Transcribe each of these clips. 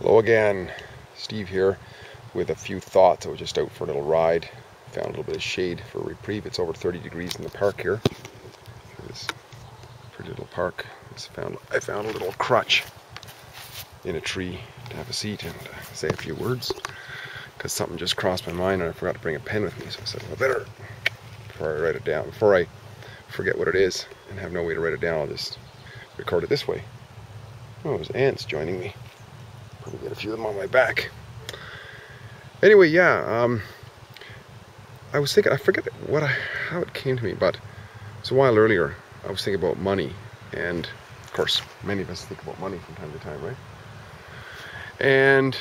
Hello again, Steve here with a few thoughts. I was just out for a little ride, found a little bit of shade for reprieve. It's over 30 degrees in the park here. This pretty little park. Found, I found a little crutch in a tree to have a seat and uh, say a few words because something just crossed my mind and I forgot to bring a pen with me. So I said, well, better before I write it down, before I forget what it is and have no way to write it down, I'll just record it this way. Oh, there's ants joining me. Get a few of them on my back. Anyway, yeah, um, I was thinking, I forget what I, how it came to me, but it's a while earlier. I was thinking about money, and of course, many of us think about money from time to time, right? And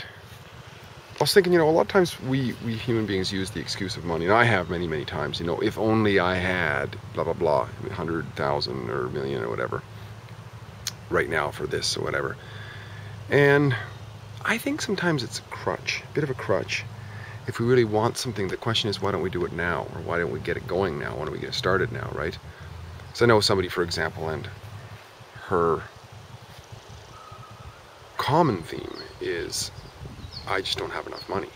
I was thinking, you know, a lot of times we, we human beings use the excuse of money, and I have many, many times, you know, if only I had blah, blah, blah, 100,000 or million or whatever right now for this or whatever. And I think sometimes it's a crutch, a bit of a crutch. If we really want something, the question is why don't we do it now? Or why don't we get it going now? Why don't we get started now, right? So I know somebody, for example, and her common theme is, I just don't have enough money.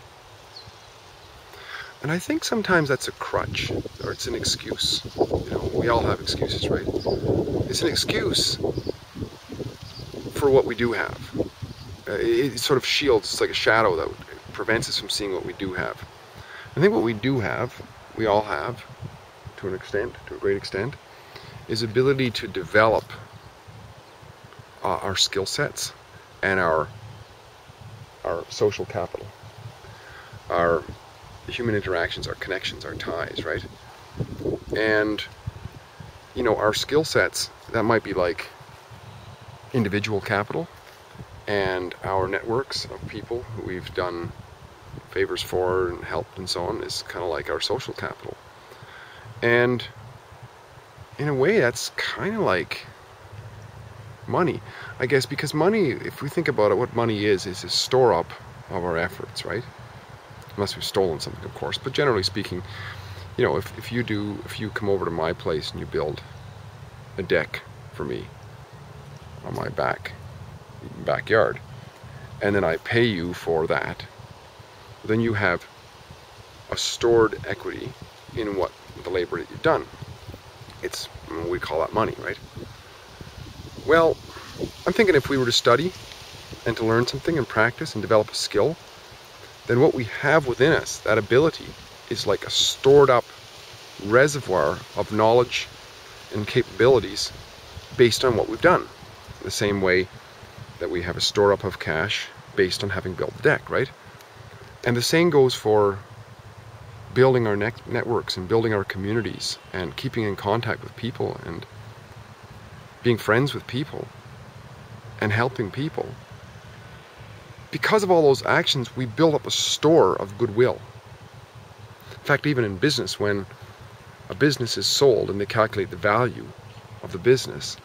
And I think sometimes that's a crutch, or it's an excuse. You know, we all have excuses, right? It's an excuse for what we do have. Uh, it sort of shields, it's like a shadow that prevents us from seeing what we do have. I think what we do have, we all have, to an extent, to a great extent, is ability to develop uh, our skill sets and our our social capital, our human interactions, our connections, our ties, right? And you know, our skill sets that might be like individual capital and our networks of people who we've done favors for and helped and so on is kind of like our social capital. And in a way, that's kind of like money, I guess, because money, if we think about it, what money is, is a store up of our efforts, right? Unless we've stolen something, of course. But generally speaking, you know, if, if you do, if you come over to my place and you build a deck for me on my back backyard. And then I pay you for that. Then you have a stored equity in what the labor that you've done. It's we call that money right? Well I'm thinking if we were to study and to learn something and practice and develop a skill then what we have within us that ability is like a stored up reservoir of knowledge and capabilities based on what we've done. The same way that we have a store up of cash based on having built the deck, right? And the same goes for building our ne- networks and building our communities and keeping in contact with people and being friends with people and helping people. Because of all those actions, we build up a store of goodwill. In fact, even in business, when a business is sold and they calculate the value of the business,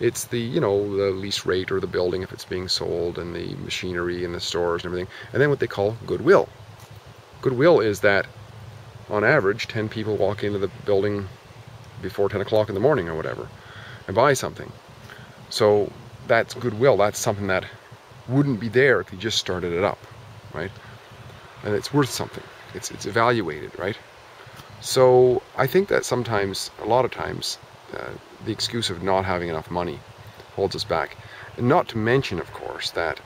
it's the you know the lease rate or the building if it's being sold and the machinery and the stores and everything. And then what they call goodwill. Goodwill is that on average 10 people walk into the building before 10 o'clock in the morning or whatever and buy something. So that's goodwill. That's something that wouldn't be there if you just started it up right? And it's worth something. It's it's evaluated right? So i think that sometimes a lot of times uh, the excuse of not having enough money holds us back. And not to mention, of course, that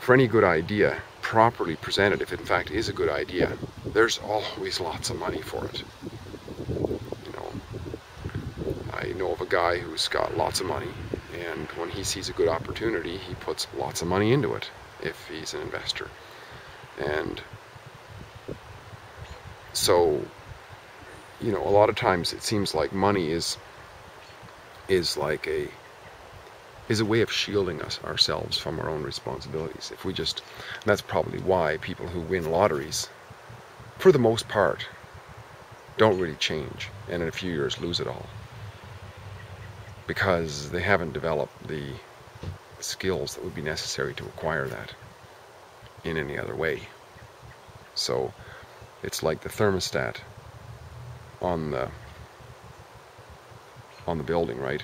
for any good idea, properly presented, if in fact is a good idea, there's always lots of money for it. You know, I know of a guy who's got lots of money, and when he sees a good opportunity, he puts lots of money into it if he's an investor. And so, you know, a lot of times it seems like money is is like a is a way of shielding us ourselves from our own responsibilities. If we just that's probably why people who win lotteries for the most part don't really change and in a few years lose it all because they haven't developed the skills that would be necessary to acquire that in any other way. So it's like the thermostat on the on the building, right?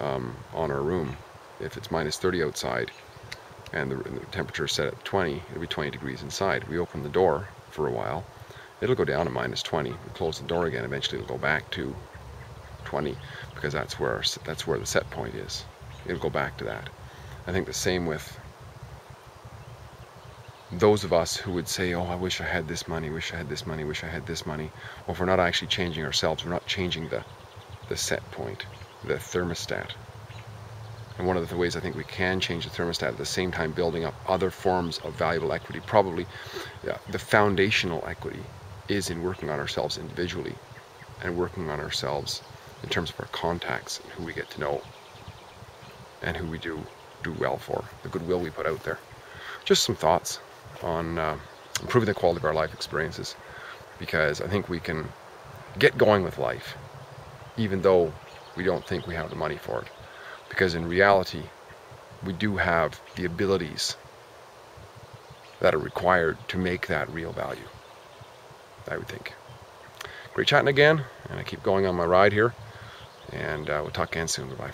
Um, on our room. If it's minus 30 outside and the, the temperature is set at 20, it'll be 20 degrees inside. We open the door for a while, it'll go down to minus 20. We close the door again, eventually it'll go back to 20 because that's where that's where the set point is. It'll go back to that. I think the same with those of us who would say, "Oh, I wish I had this money, wish I had this money, wish I had this money." Well, if we're not actually changing ourselves, we're not changing the the set point, the thermostat. And one of the ways I think we can change the thermostat at the same time building up other forms of valuable equity, probably the foundational equity is in working on ourselves individually and working on ourselves in terms of our contacts and who we get to know and who we do do well for, the goodwill we put out there. Just some thoughts on uh, improving the quality of our life experiences because I think we can get going with life even though we don't think we have the money for it. Because in reality, we do have the abilities that are required to make that real value, I would think. Great chatting again, and I keep going on my ride here, and uh, we'll talk again soon. Goodbye.